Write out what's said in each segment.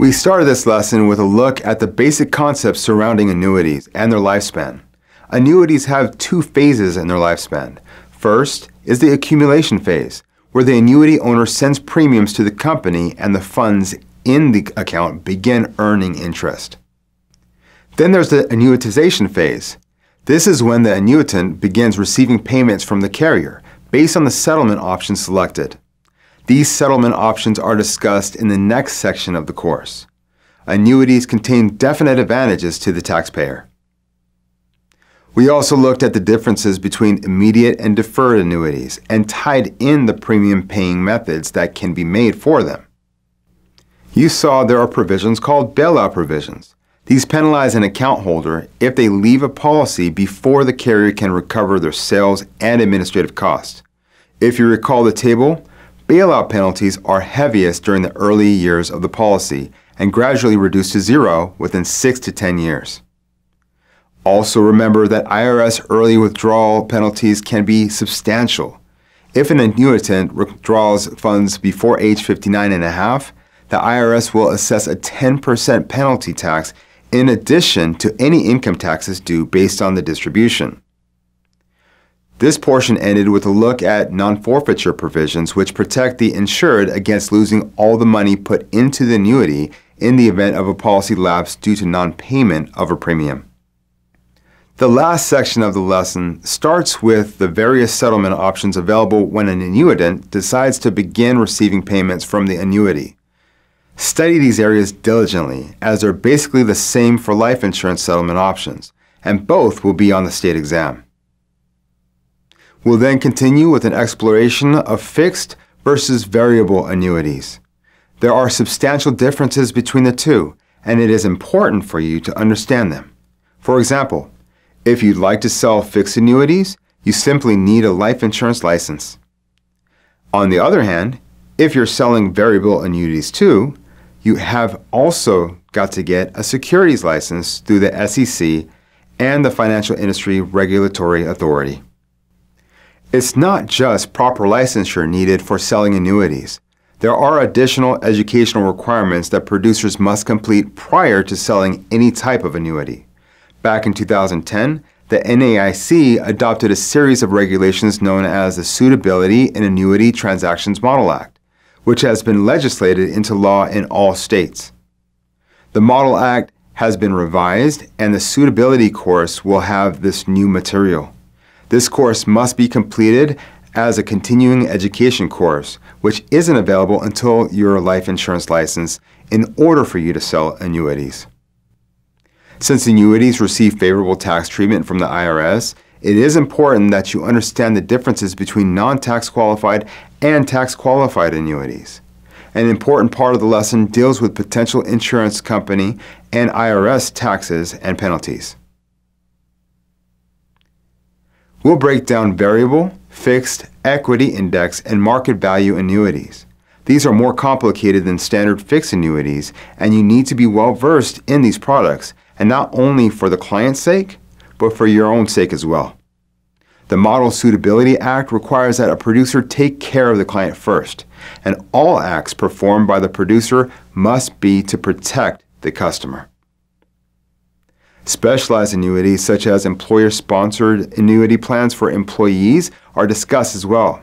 We started this lesson with a look at the basic concepts surrounding annuities and their lifespan. Annuities have two phases in their lifespan. First is the accumulation phase, where the annuity owner sends premiums to the company and the funds in the account begin earning interest. Then there's the annuitization phase. This is when the annuitant begins receiving payments from the carrier based on the settlement option selected. These settlement options are discussed in the next section of the course. Annuities contain definite advantages to the taxpayer. We also looked at the differences between immediate and deferred annuities and tied in the premium paying methods that can be made for them. You saw there are provisions called bailout provisions. These penalize an account holder if they leave a policy before the carrier can recover their sales and administrative costs. If you recall the table, Bailout penalties are heaviest during the early years of the policy and gradually reduce to zero within 6 to 10 years. Also remember that IRS early withdrawal penalties can be substantial. If an annuitant withdraws funds before age 59 and a half, the IRS will assess a 10% penalty tax in addition to any income taxes due based on the distribution. This portion ended with a look at non-forfeiture provisions which protect the insured against losing all the money put into the annuity in the event of a policy lapse due to non-payment of a premium. The last section of the lesson starts with the various settlement options available when an annuitant decides to begin receiving payments from the annuity. Study these areas diligently as they're basically the same for life insurance settlement options, and both will be on the state exam. We'll then continue with an exploration of fixed versus variable annuities. There are substantial differences between the two, and it is important for you to understand them. For example, if you'd like to sell fixed annuities, you simply need a life insurance license. On the other hand, if you're selling variable annuities too, you have also got to get a securities license through the SEC and the Financial Industry Regulatory Authority. It's not just proper licensure needed for selling annuities. There are additional educational requirements that producers must complete prior to selling any type of annuity. Back in 2010, the NAIC adopted a series of regulations known as the Suitability in Annuity Transactions Model Act, which has been legislated into law in all states. The Model Act has been revised, and the suitability course will have this new material. This course must be completed as a continuing education course, which isn't available until your life insurance license in order for you to sell annuities. Since annuities receive favorable tax treatment from the IRS, it is important that you understand the differences between non-tax qualified and tax qualified annuities. An important part of the lesson deals with potential insurance company and IRS taxes and penalties. We'll break down variable, fixed, equity index, and market value annuities. These are more complicated than standard fixed annuities, and you need to be well versed in these products, and not only for the client's sake, but for your own sake as well. The Model Suitability Act requires that a producer take care of the client first, and all acts performed by the producer must be to protect the customer. Specialized annuities, such as employer-sponsored annuity plans for employees, are discussed as well.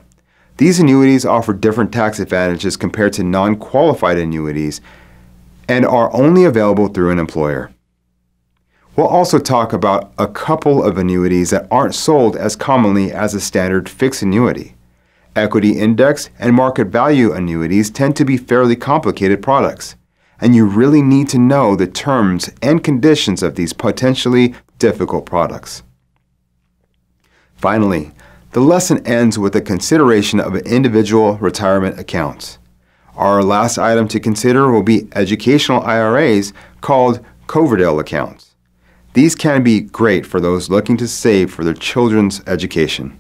These annuities offer different tax advantages compared to non-qualified annuities and are only available through an employer. We'll also talk about a couple of annuities that aren't sold as commonly as a standard fixed annuity. Equity index and market value annuities tend to be fairly complicated products and you really need to know the terms and conditions of these potentially difficult products. Finally, the lesson ends with a consideration of individual retirement accounts. Our last item to consider will be educational IRAs called Coverdell accounts. These can be great for those looking to save for their children's education.